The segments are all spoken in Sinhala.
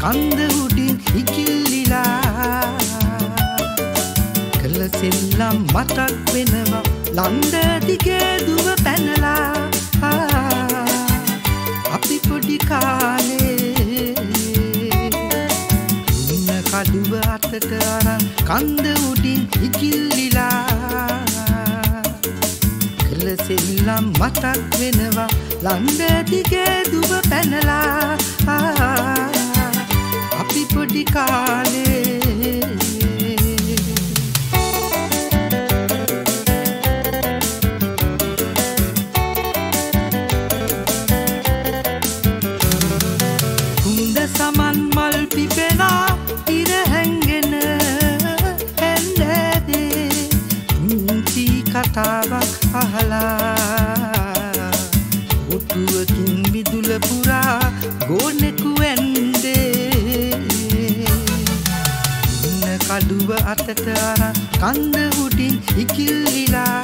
කඩුව අතට අරන් කන්ද උඩින් ඉකිල්ලිලා කළ සෙල්ලම් මතක් වෙනවා ලන්ද දිගේ දුව පැනලා. අපි පොඩි කාලේ උන්න කඩුව අතට අරන් කන්ද උඩින් ඉකිල්ලිලා කළ සෙල්ලම් මතක් වෙනවා ලන්ද දිගේ දුව පැනලා. අපි අර කන්ද උඩින් ඉකිල්ලිලා.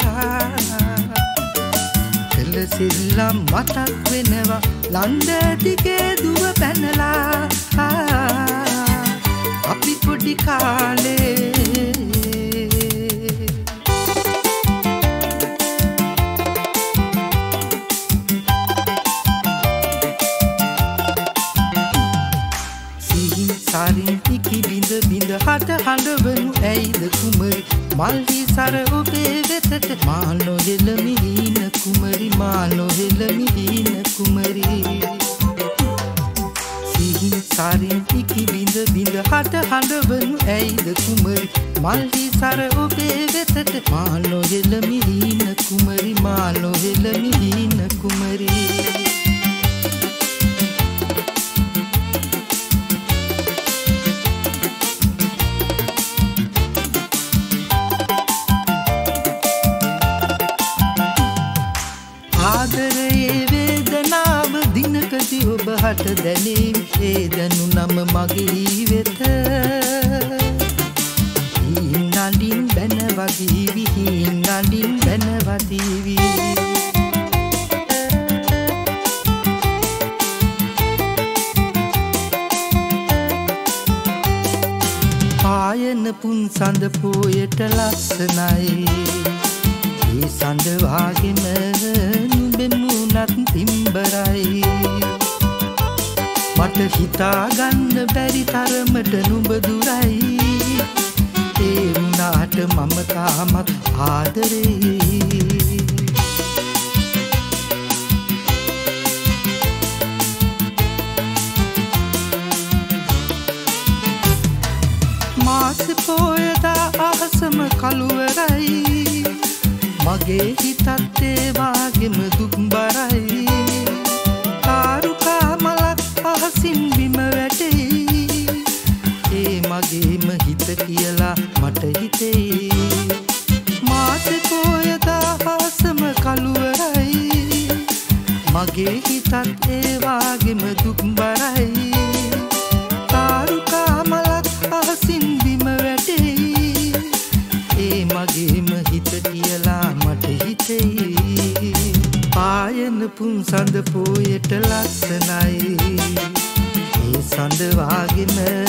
කළ සෙල්ලම් මතක් වෙනවා ලන්ද දිගේ දුව පැනලා. අපි පොඩි කාලේ වෙතට මා නොහෙළමි හීන කුමරි මා නොහෙළමි හීන කුමරි. ආදරයේ වේදනාව දිනකදී ඔබ හට දැනීම් ඒ දැනු නම මගේ වෙත බැනවදීවි හීන් නඩින් බැනවදීවි පායන පුන් සඳ පෝයට ලස්සනයි. ඒ සඳවාගෙන නුඹෙමුණත් තිම්බරයි. මට හිතාගන්න බැරි තරමට නුඹ දුරයි. ඒ වුණාට මම තාමත් ආදරේ. ඒ සඳවාගෙම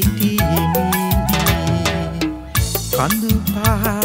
සිටියෙමි. කඳු පාමුල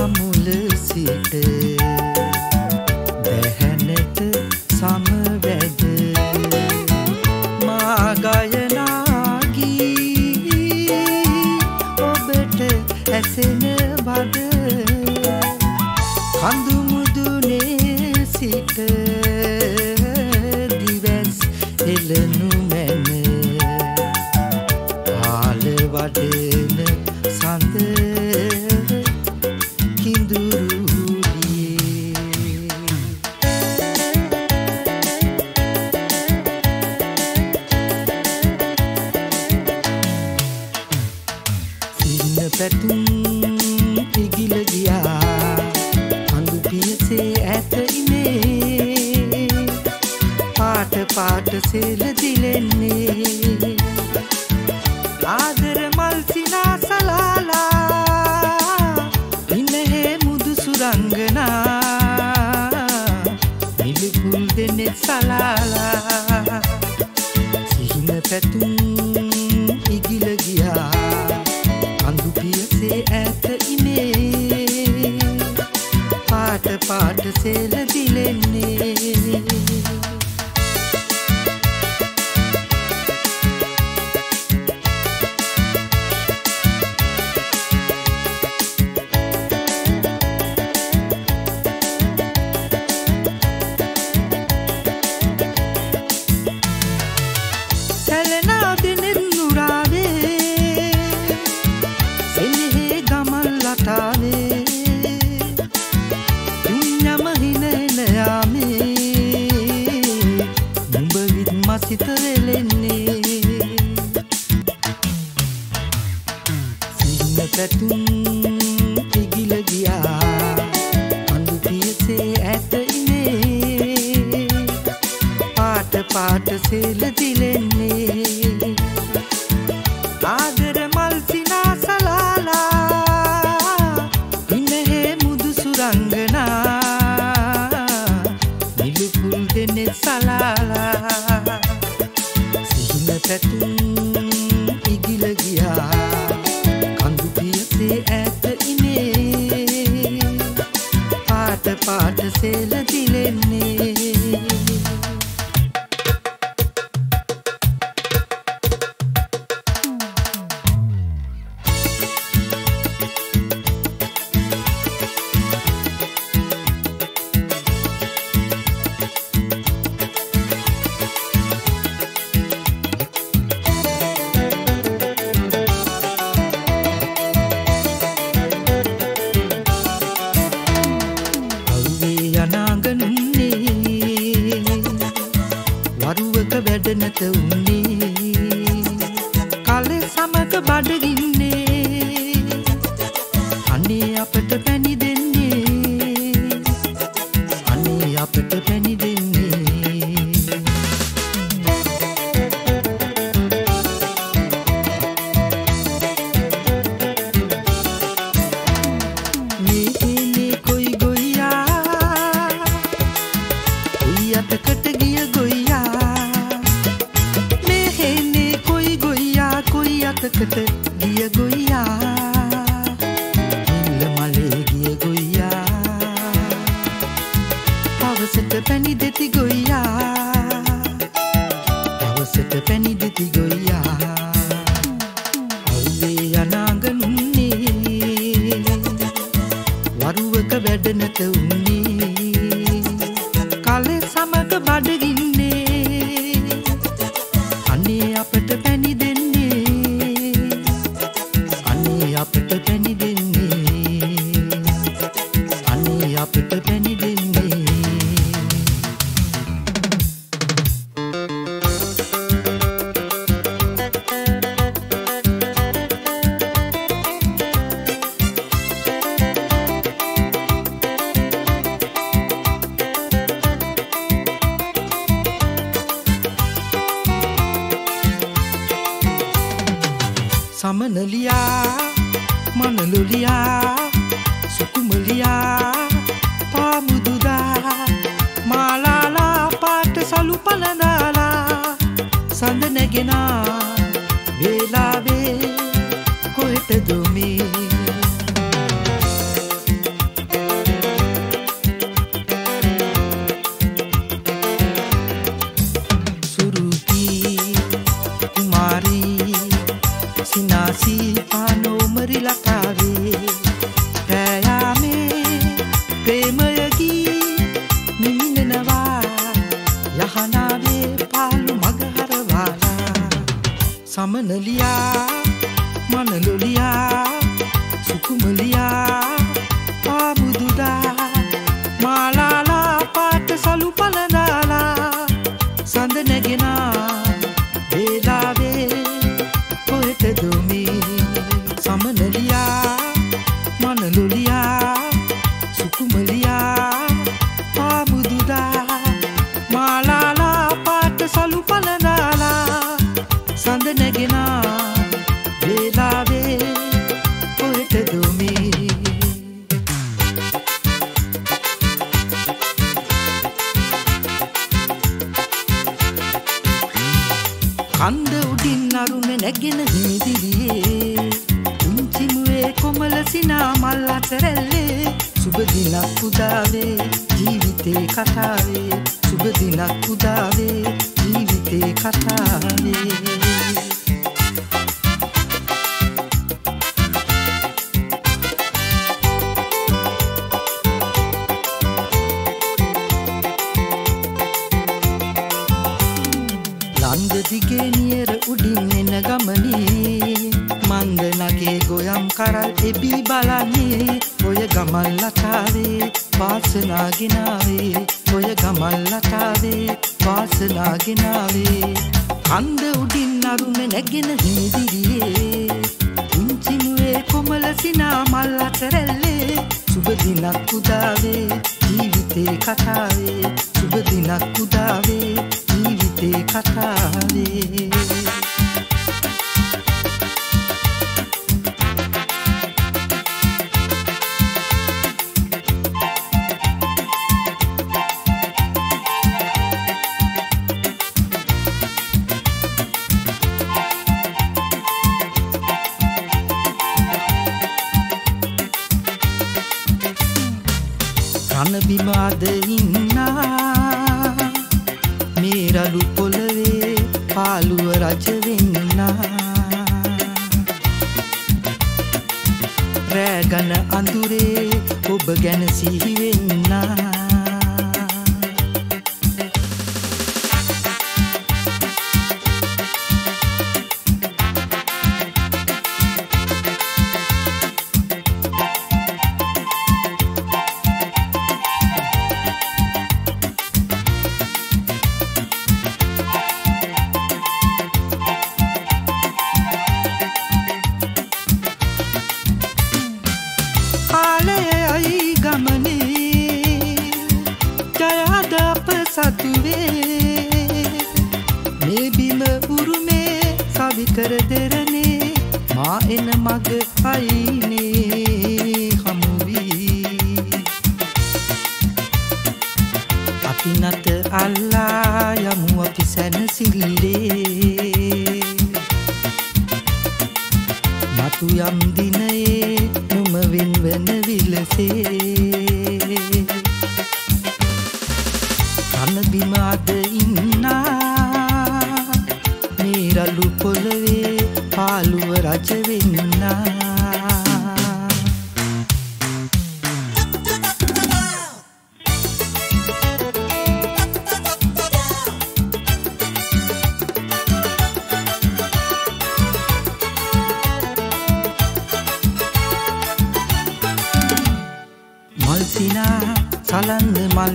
පාට පාට සෙල දිලෙන්නේ සෙල දිලෙන්නේ sandın egin ağ දිගේ නියර උඩින් එන ගමනේ මංග නගේ ගොයම් කරල් එබී බලන්නේ. ඔය ගමල් ලතාවේ වාසනාගෙනාවේ ඔය ගමල් ලතාවේ වාසනාගෙනාවේ අන්ද උඩින් අරුම නැගෙන හිදිරියේ උන්චිනුවේ කොමල සිනා මල් අතරැල්ලේ. සුබ දිනක් උදාවේ ජීවිතේ කතාවේ. සුබ දිනක් උදාවේ කතාවේ රණබිම අද ඉන්න රෑගන අඳුරේ ඔබ ගැන සිහිවෙන්නා. එන මග අයිනේ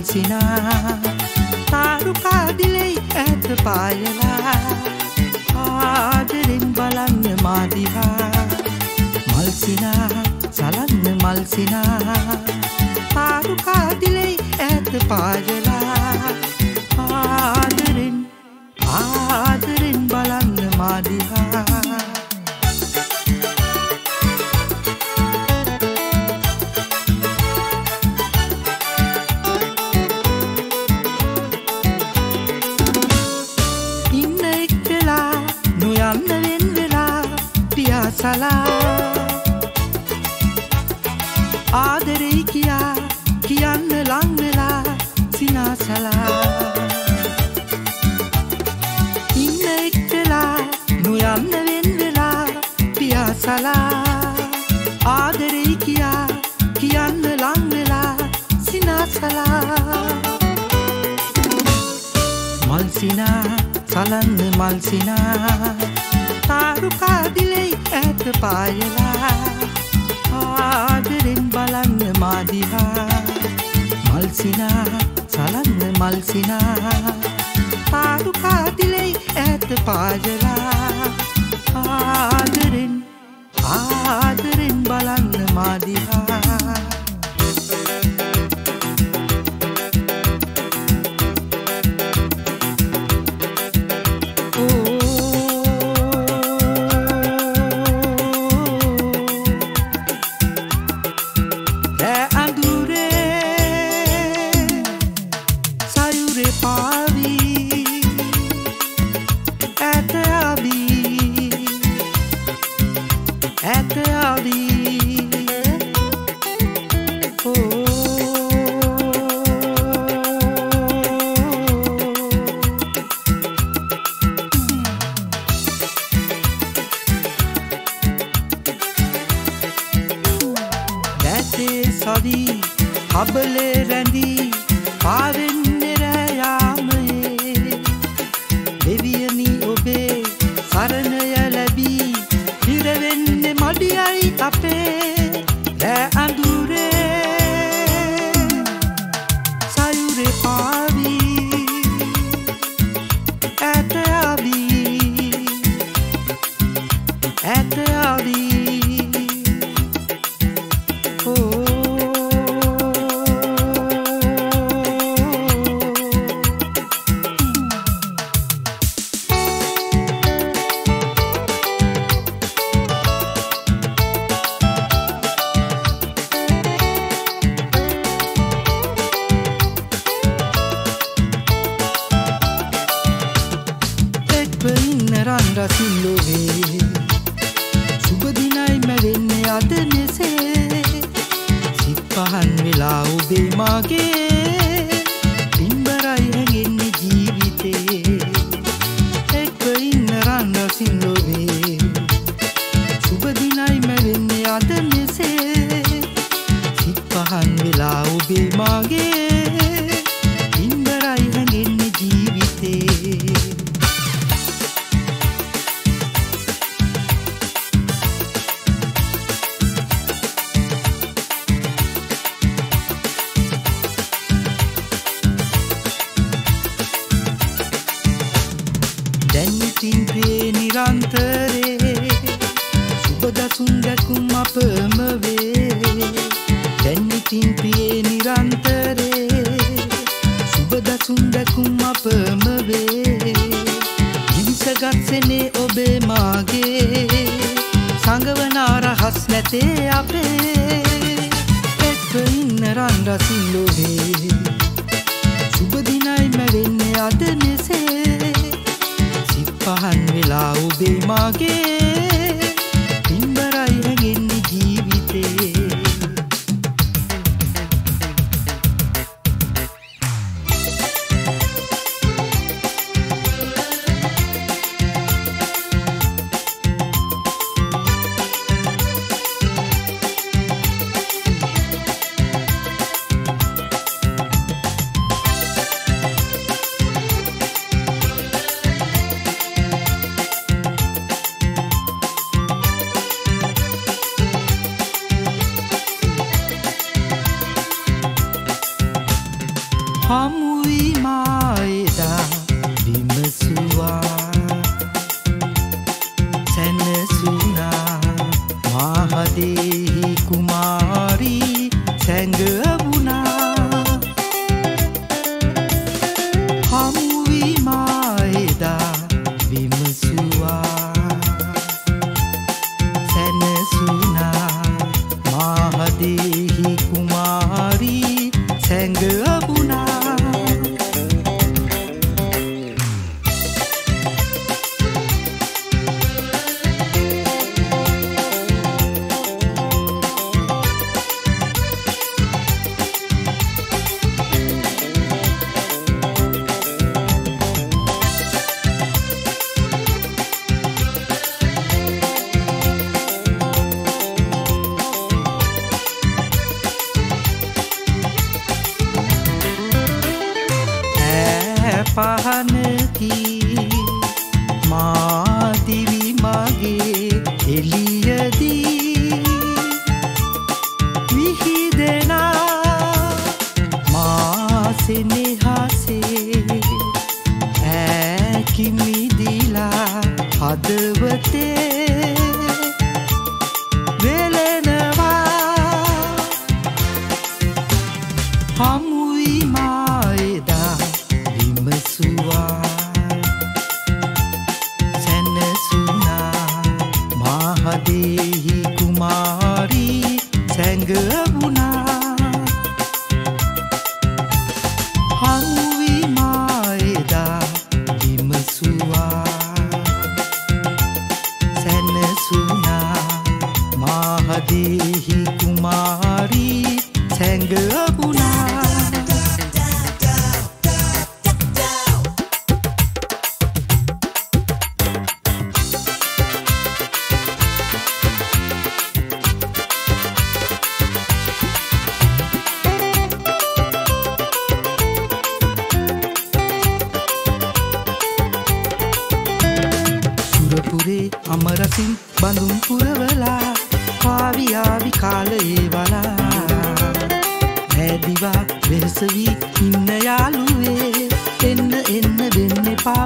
සලන්ද මල්සිනා තාරුකාදිලෙයි ඇත පායලා. ආදරෙන් බලන්න මාදිහා. මල්සිනා සලන්න මල්සිනා තාරුකාදිලෙයි ඇත පායලා. සලා ආදරෙයි කියා කියන්න ලංවෙලා සිනාසලා ඉන්න එක්වෙලා නොයන්න වෙන්වෙලා පියාසලා ආදරෙයි කියා කියන්න ලංවෙලා සිනාසලා මල්සිනා සලන්න මල්සිනා තාරුකාදිලෙයි ඇත පායලා ආදරෙන් බලන්න මාදිහා. මල්සිනා සලන්න මල්සිනා තාරුකාදිලෙයි ඇත පායලා සවී හබලේ රැඳී පාවෙන්නෙරයාමයේ রাখি লোভে දැන්ඉතින් ප්‍රේ නිරන්තරේ සුබදසුන් දැකුම් අපම වේ. දැන්ඉතින් ප්‍රියේ නිරන්තරේ සුබදසුන් දැකුම් අපම වේ. ගිවිසගත්සනේ ඔබේ මාගේ සඟවනාරහස් නැතේ අපේ. එක්ක ඉන්න රන්රසිල්ලොවේ සුබදිනයි මැවෙන්නේ අද මෙසේ. පහන් වෙලා උබේ මාගේ the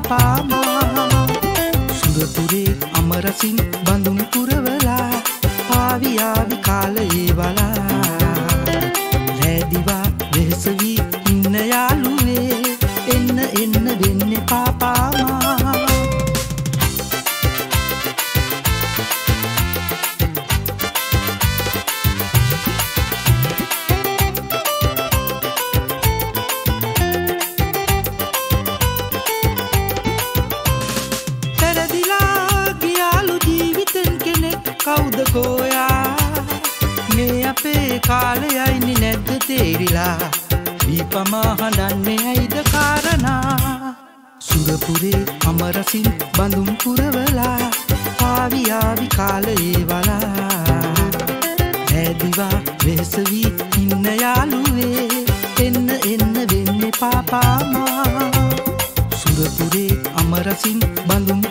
පාමා. සුරතුරේ අමරසිංහ කාලයයිනි නැද්ද තේරිලා? දීපමා හඬන්නේ ඇයිද කාරණා? සුරපුරේ අමරසින් බඳුම් පුරවලා ආවිආවි කාලයේ වලා. ඇදිවා වෙසවී ඉන්න යාළුවේ එන්න එන්න වෙන්න පාපාමා සුරපුරේ අමරසින් බඳුම්